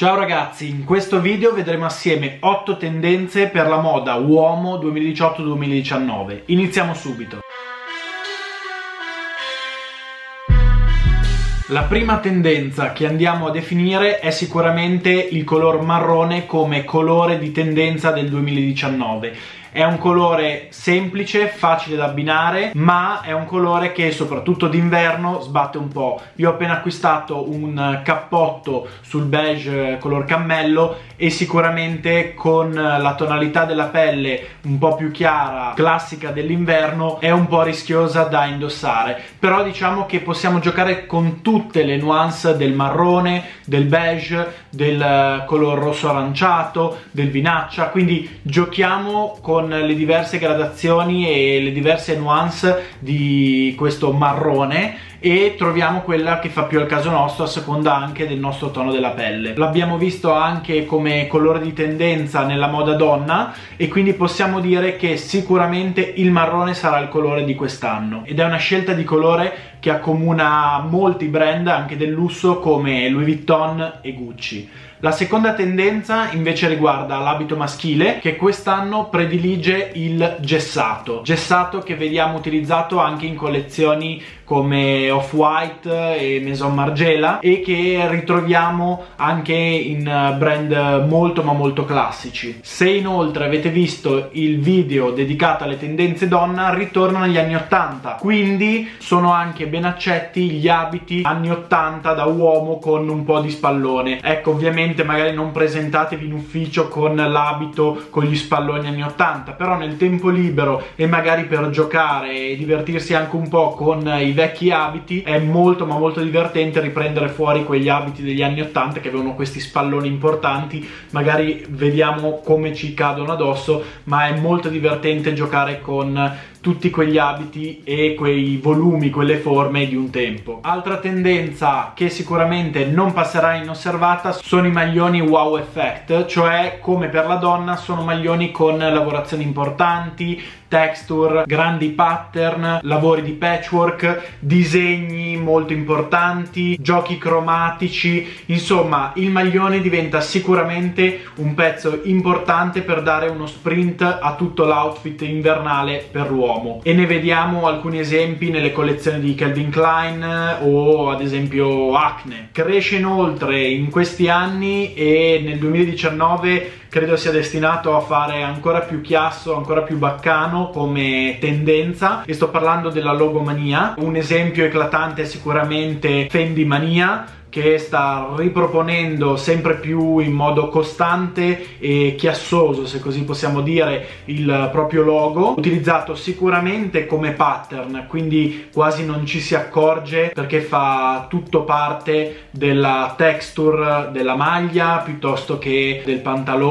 Ciao ragazzi, in questo video vedremo assieme 8 tendenze per la moda uomo 2018-2019. Iniziamo subito. La prima tendenza che andiamo a definire è sicuramente il color marrone come colore di tendenza del 2019 è un colore semplice, facile da abbinare, ma è un colore che soprattutto d'inverno sbatte un po'. Io ho appena acquistato un cappotto sul beige color cammello e sicuramente con la tonalità della pelle un po' più chiara, classica dell'inverno, è un po' rischiosa da indossare. Però diciamo che possiamo giocare con tutte le nuance del marrone, del beige, del color rosso aranciato, del vinaccia, quindi giochiamo con con le diverse gradazioni e le diverse nuance di questo marrone e troviamo quella che fa più al caso nostro a seconda anche del nostro tono della pelle. L'abbiamo visto anche come colore di tendenza nella moda donna e quindi possiamo dire che sicuramente il marrone sarà il colore di quest'anno ed è una scelta di colore che accomuna molti brand anche del lusso come Louis Vuitton e Gucci. La seconda tendenza invece riguarda l'abito maschile che quest'anno predilige il gessato, gessato che vediamo utilizzato anche in collezioni come Off-White e Maison Margiela e che ritroviamo anche in brand molto ma molto classici. Se inoltre avete visto il video dedicato alle tendenze donna ritornano agli anni 80 quindi sono anche ben accetti gli abiti anni 80 da uomo con un po' di spallone. Ecco ovviamente magari non presentatevi in ufficio con l'abito con gli spalloni anni 80 però nel tempo libero e magari per giocare e divertirsi anche un po' con i vecchi abiti è molto ma molto divertente riprendere fuori quegli abiti degli anni 80 che avevano questi spalloni importanti. Magari vediamo come ci cadono addosso ma è molto divertente giocare con tutti quegli abiti e quei volumi, quelle forme di un tempo. Altra tendenza che sicuramente non passerà inosservata sono i maglioni wow effect, cioè come per la donna sono maglioni con lavorazioni importanti, texture, grandi pattern, lavori di patchwork, disegni molto importanti, giochi cromatici, insomma il maglione diventa sicuramente un pezzo importante per dare uno sprint a tutto l'outfit invernale per l'uomo e ne vediamo alcuni esempi nelle collezioni di Calvin Klein o ad esempio Acne. Cresce inoltre in questi anni e nel 2019 credo sia destinato a fare ancora più chiasso, ancora più baccano come tendenza e sto parlando della logomania. Un esempio eclatante è sicuramente Fendi Mania che sta riproponendo sempre più in modo costante e chiassoso, se così possiamo dire, il proprio logo, utilizzato sicuramente come pattern, quindi quasi non ci si accorge perché fa tutto parte della texture della maglia piuttosto che del pantalone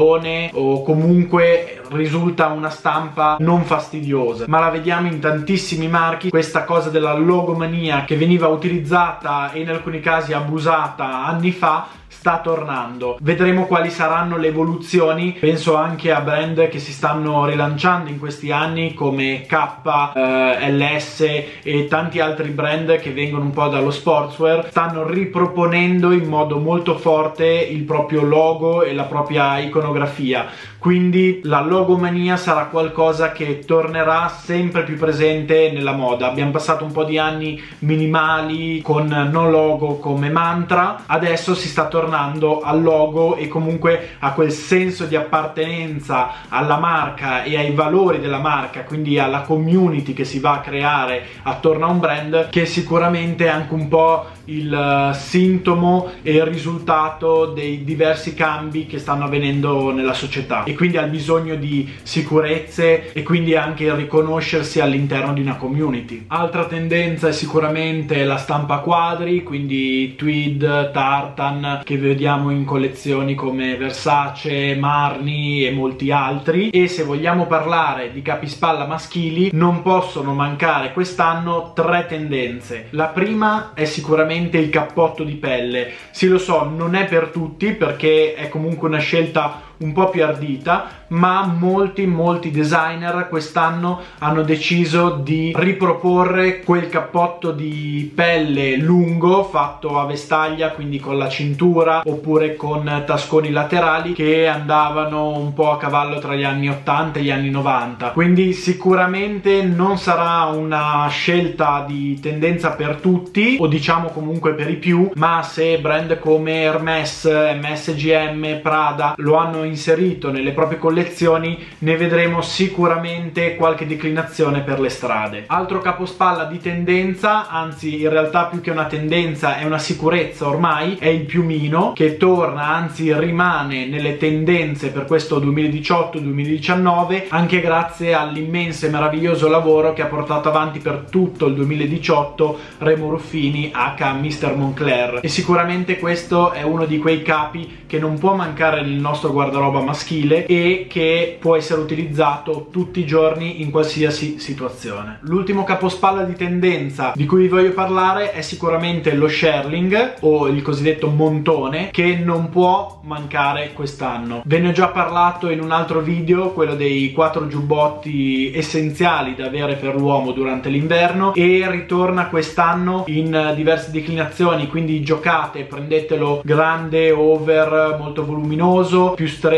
o comunque risulta una stampa non fastidiosa, ma la vediamo in tantissimi marchi, questa cosa della logomania che veniva utilizzata e in alcuni casi abusata usata anni fa sta tornando. Vedremo quali saranno le evoluzioni. Penso anche a brand che si stanno rilanciando in questi anni come K, eh, LS e tanti altri brand che vengono un po' dallo sportswear. Stanno riproponendo in modo molto forte il proprio logo e la propria iconografia. Quindi la logomania sarà qualcosa che tornerà sempre più presente nella moda. Abbiamo passato un po' di anni minimali con no logo come mantra. Adesso si sta tornando al logo e comunque a quel senso di appartenenza alla marca e ai valori della marca, quindi alla community che si va a creare attorno a un brand che sicuramente è anche un po' il eh, sintomo e il risultato dei diversi cambi che stanno avvenendo nella società e quindi ha bisogno di sicurezze e quindi anche il riconoscersi all'interno di una community. Altra tendenza è sicuramente la stampa quadri, quindi tweed, tartan che vediamo in collezioni come Versace, Marni e molti altri e se vogliamo parlare di capispalla maschili non possono mancare quest'anno tre tendenze. La prima è sicuramente il cappotto di pelle. Sì lo so, non è per tutti perché è comunque una scelta un po' più ardita ma molti molti designer quest'anno hanno deciso di riproporre quel cappotto di pelle lungo fatto a vestaglia quindi con la cintura oppure con tasconi laterali che andavano un po' a cavallo tra gli anni 80 e gli anni 90 quindi sicuramente non sarà una scelta di tendenza per tutti o diciamo comunque per i più ma se brand come Hermes, MSGM, Prada lo hanno inserito nelle proprie collezioni ne vedremo sicuramente qualche declinazione per le strade altro capospalla di tendenza anzi in realtà più che una tendenza è una sicurezza ormai è il piumino che torna anzi rimane nelle tendenze per questo 2018-2019 anche grazie all'immenso e meraviglioso lavoro che ha portato avanti per tutto il 2018 Remo Ruffini H. Mr. Moncler e sicuramente questo è uno di quei capi che non può mancare nel nostro guardaroba maschile e che può essere utilizzato tutti i giorni in qualsiasi situazione. L'ultimo capospalla di tendenza di cui vi voglio parlare è sicuramente lo Sherling o il cosiddetto montone che non può mancare quest'anno. Ve ne ho già parlato in un altro video, quello dei quattro giubbotti essenziali da avere per l'uomo durante l'inverno e ritorna quest'anno in diverse declinazioni, quindi giocate, prendetelo grande, over, molto voluminoso, più stretto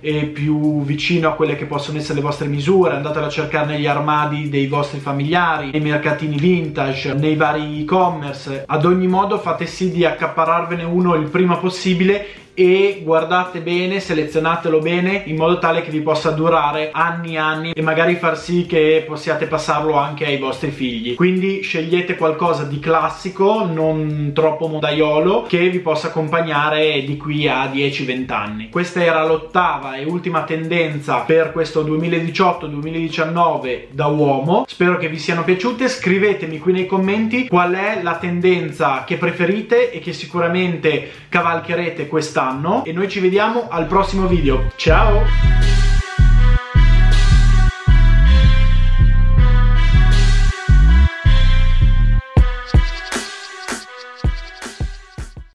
e più vicino a quelle che possono essere le vostre misure, andatelo a cercare negli armadi dei vostri familiari, nei mercatini vintage, nei vari e-commerce, ad ogni modo fate sì di accapararvene uno il prima possibile e guardate bene, selezionatelo bene in modo tale che vi possa durare anni e anni e magari far sì che possiate passarlo anche ai vostri figli. Quindi scegliete qualcosa di classico, non troppo modaiolo, che vi possa accompagnare di qui a 10-20 anni. Questa era l'ottava e ultima tendenza per questo 2018-2019 da uomo. Spero che vi siano piaciute, scrivetemi qui nei commenti qual è la tendenza che preferite e che sicuramente cavalcherete quest'anno quest'anno e noi ci vediamo al prossimo video. Ciao!